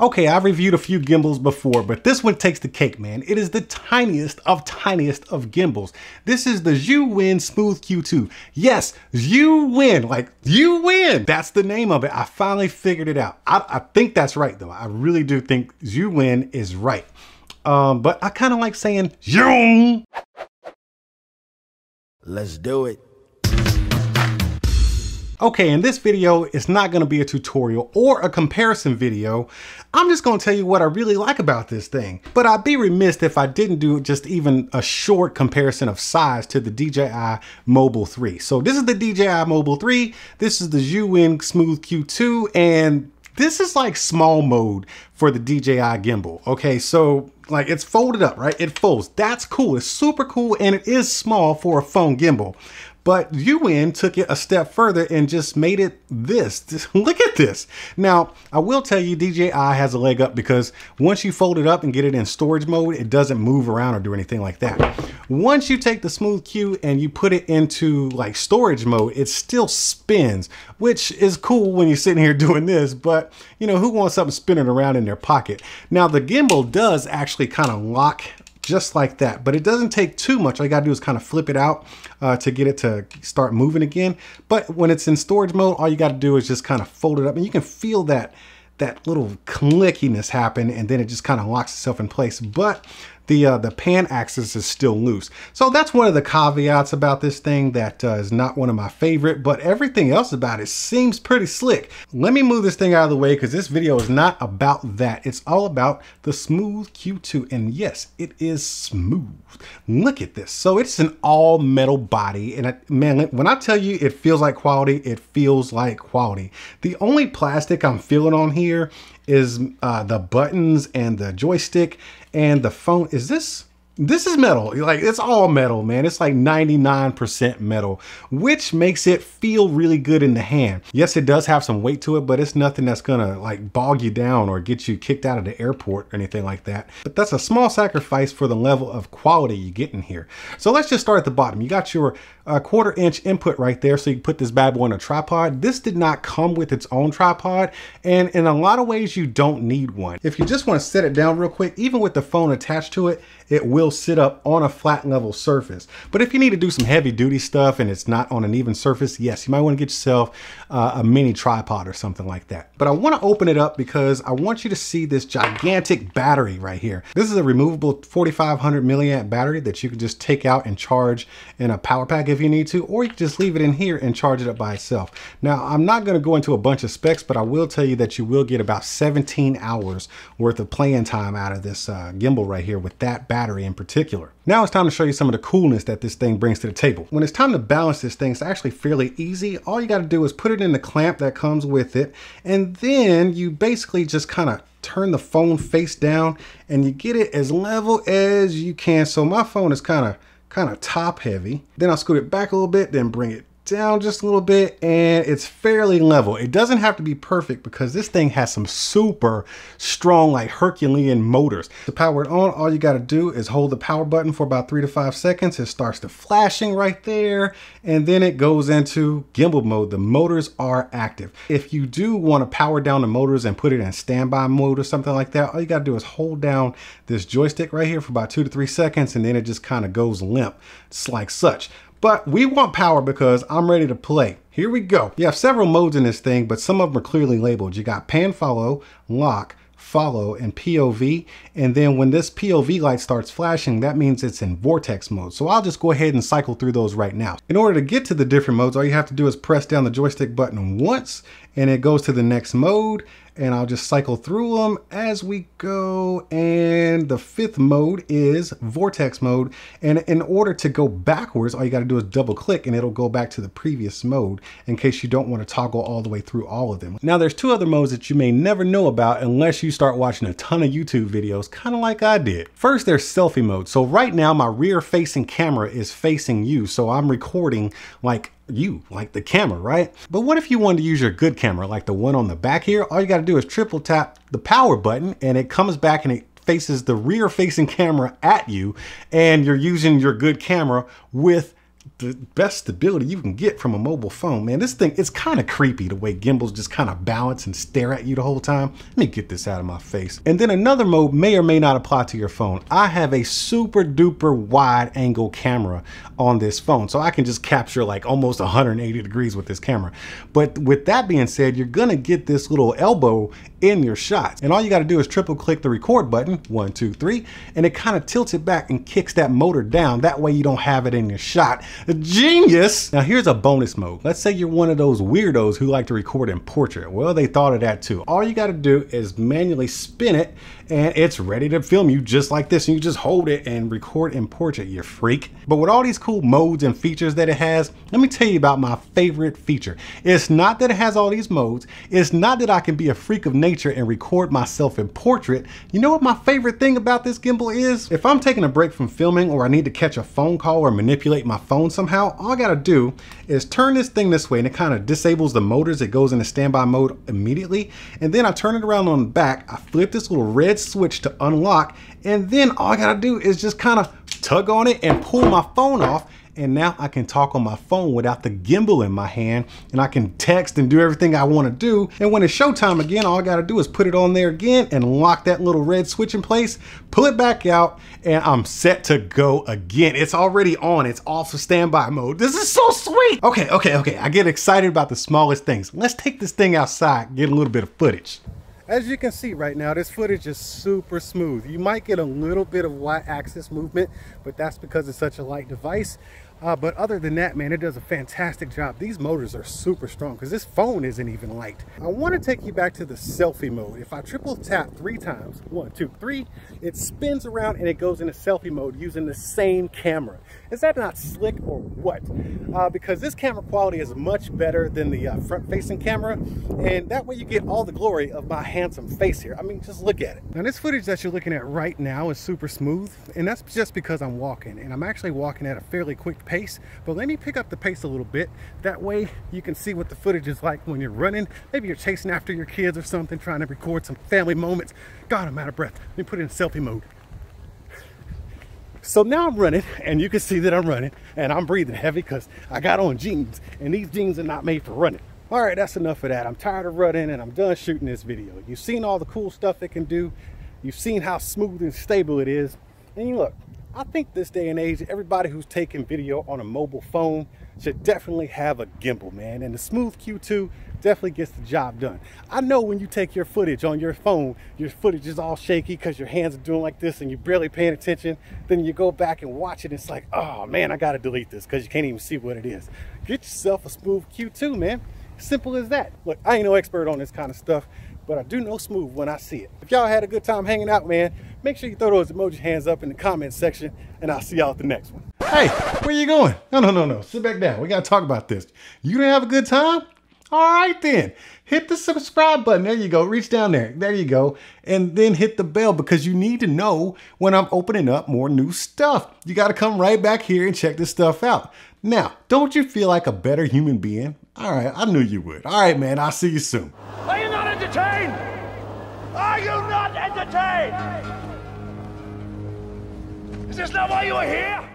Okay, I've reviewed a few gimbals before, but this one takes the cake, man. It is the tiniest of tiniest of gimbals. This is the Zhiyun Smooth Q2. Yes, Zhiyun, like you win. That's the name of it. I finally figured it out. I, I think that's right though. I really do think Zhiyun is right. Um, but I kind of like saying Zhiyun. Let's do it. Okay, in this video, it's not gonna be a tutorial or a comparison video. I'm just gonna tell you what I really like about this thing. But I'd be remiss if I didn't do just even a short comparison of size to the DJI Mobile 3. So this is the DJI Mobile 3, this is the Zhiyun Smooth Q2, and this is like small mode for the DJI gimbal. Okay, so like it's folded up, right? It folds. That's cool. It's super cool and it is small for a phone gimbal. But Zhiyun took it a step further and just made it this. Look at this. Now, I will tell you DJI has a leg up because once you fold it up and get it in storage mode, it doesn't move around or do anything like that. Once you take the Smooth Q and you put it into like storage mode, it still spins, which is cool when you're sitting here doing this, but you know, who wants something spinning around in their pocket? Now the gimbal does actually kind of lock just like that. But it doesn't take too much. All you gotta do is kind of flip it out uh, to get it to start moving again. But when it's in storage mode, all you gotta do is just kind of fold it up and you can feel that that little clickiness happen and then it just kind of locks itself in place. But the uh, the pan axis is still loose. So that's one of the caveats about this thing that uh, is not one of my favorite, but everything else about it seems pretty slick. Let me move this thing out of the way because this video is not about that. It's all about the Smooth Q2. And yes, it is smooth. Look at this. So it's an all metal body. And I, man, when I tell you it feels like quality, it feels like quality. The only plastic I'm feeling on here is uh, the buttons and the joystick and the phone. Is this this is metal. Like it's all metal, man. It's like 99% metal, which makes it feel really good in the hand. Yes, it does have some weight to it, but it's nothing that's gonna like bog you down or get you kicked out of the airport or anything like that. But that's a small sacrifice for the level of quality you get in here. So let's just start at the bottom. You got your uh, quarter inch input right there. So you can put this bad boy on a tripod. This did not come with its own tripod. And in a lot of ways, you don't need one. If you just wanna set it down real quick, even with the phone attached to it, it will sit up on a flat level surface. But if you need to do some heavy duty stuff and it's not on an even surface, yes, you might want to get yourself uh, a mini tripod or something like that. But I want to open it up because I want you to see this gigantic battery right here. This is a removable 4500 milliamp battery that you can just take out and charge in a power pack if you need to, or you can just leave it in here and charge it up by itself. Now, I'm not going to go into a bunch of specs, but I will tell you that you will get about 17 hours worth of playing time out of this uh, gimbal right here with that battery battery in particular. Now it's time to show you some of the coolness that this thing brings to the table. When it's time to balance this thing, it's actually fairly easy. All you got to do is put it in the clamp that comes with it, and then you basically just kind of turn the phone face down and you get it as level as you can. So my phone is kind of kind of top heavy. Then I'll scoot it back a little bit, then bring it down just a little bit and it's fairly level. It doesn't have to be perfect because this thing has some super strong like Herculean motors. To power it on, all you got to do is hold the power button for about three to five seconds. It starts to flashing right there and then it goes into gimbal mode. The motors are active. If you do want to power down the motors and put it in standby mode or something like that, all you got to do is hold down this joystick right here for about two to three seconds and then it just kind of goes limp. It's like such. But we want power because I'm ready to play. Here we go. You have several modes in this thing, but some of them are clearly labeled. You got pan follow, lock, follow, and POV. And then when this POV light starts flashing, that means it's in vortex mode. So I'll just go ahead and cycle through those right now. In order to get to the different modes, all you have to do is press down the joystick button once and it goes to the next mode and I'll just cycle through them as we go. And the fifth mode is vortex mode. And in order to go backwards, all you gotta do is double click and it'll go back to the previous mode in case you don't wanna toggle all the way through all of them. Now there's two other modes that you may never know about unless you start watching a ton of YouTube videos, kind of like I did. First, there's selfie mode. So right now my rear facing camera is facing you. So I'm recording like you, like the camera, right? But what if you wanted to use your good camera, like the one on the back here? All you gotta do is triple tap the power button and it comes back and it faces the rear facing camera at you and you're using your good camera with the best stability you can get from a mobile phone, man. This thing, it's kind of creepy the way gimbals just kind of balance and stare at you the whole time. Let me get this out of my face. And then another mode may or may not apply to your phone. I have a super duper wide angle camera on this phone. So I can just capture like almost 180 degrees with this camera. But with that being said, you're gonna get this little elbow in your shots. And all you gotta do is triple click the record button, one, two, three, and it kind of tilts it back and kicks that motor down. That way you don't have it in your shot. Genius! Now here's a bonus mode. Let's say you're one of those weirdos who like to record in portrait. Well, they thought of that too. All you gotta do is manually spin it and it's ready to film you just like this. And you just hold it and record in portrait, you freak. But with all these cool modes and features that it has, let me tell you about my favorite feature. It's not that it has all these modes. It's not that I can be a freak of nature and record myself in portrait. You know what my favorite thing about this gimbal is? If I'm taking a break from filming or I need to catch a phone call or manipulate my phone somehow, all I gotta do is turn this thing this way and it kind of disables the motors. It goes into standby mode immediately. And then I turn it around on the back. I flip this little red switch to unlock. And then all I gotta do is just kind of tug on it and pull my phone off and now I can talk on my phone without the gimbal in my hand and I can text and do everything I want to do. And when it's showtime again, all I got to do is put it on there again and lock that little red switch in place, pull it back out, and I'm set to go again. It's already on. It's off of standby mode. This is so sweet. Okay, okay, okay. I get excited about the smallest things. Let's take this thing outside, get a little bit of footage. As you can see right now, this footage is super smooth. You might get a little bit of y-axis movement, but that's because it's such a light device. Uh, but other than that, man, it does a fantastic job. These motors are super strong because this phone isn't even light. I want to take you back to the selfie mode. If I triple tap three times, one, two, three, it spins around and it goes into selfie mode using the same camera. Is that not slick or what? Uh, because this camera quality is much better than the uh, front-facing camera, and that way you get all the glory of my handsome face here. I mean, just look at it. Now, this footage that you're looking at right now is super smooth, and that's just because I'm walking, and I'm actually walking at a fairly quick pace, but let me pick up the pace a little bit. That way you can see what the footage is like when you're running. Maybe you're chasing after your kids or something, trying to record some family moments. God, I'm out of breath. Let me put it in selfie mode. So now I'm running and you can see that I'm running and I'm breathing heavy because I got on jeans and these jeans are not made for running. All right, that's enough of that. I'm tired of running and I'm done shooting this video. You've seen all the cool stuff it can do. You've seen how smooth and stable it is. And you look, I think this day and age, everybody who's taking video on a mobile phone should definitely have a gimbal, man. And the Smooth Q2 definitely gets the job done. I know when you take your footage on your phone, your footage is all shaky because your hands are doing like this and you're barely paying attention. Then you go back and watch it, and it's like, oh man, I gotta delete this because you can't even see what it is. Get yourself a Smooth Q2, man. Simple as that. Look, I ain't no expert on this kind of stuff, but I do know smooth when I see it. If y'all had a good time hanging out, man, make sure you throw those emoji hands up in the comment section, and I'll see y'all at the next one. Hey, where you going? No, no, no, no. Sit back down. We got to talk about this. You didn't have a good time? All right then, hit the subscribe button. There you go. Reach down there. There you go. And then hit the bell because you need to know when I'm opening up more new stuff. You got to come right back here and check this stuff out. Now, don't you feel like a better human being? All right, I knew you would. All right, man, I'll see you soon. Entertained? Is this not why you are here?